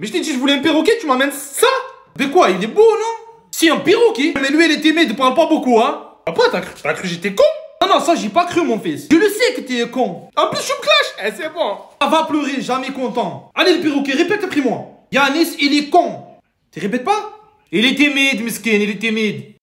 Mais je t'ai dit, je voulais un perroquet, tu m'amènes ça De quoi, il est beau, non Si, un perroquet Mais lui, il est timide, il parle pas beaucoup, hein Après, t'as cru, t'as cru que j'étais con Non, non, ça, j'ai pas cru, mon fils. Je le sais que t'es con. En plus, je me clash Eh, c'est bon. Ça va pleurer, jamais content. Allez, le perroquet, répète après moi. Yanis, il est con. Tu répètes pas Il est timide, miskin, il est timide.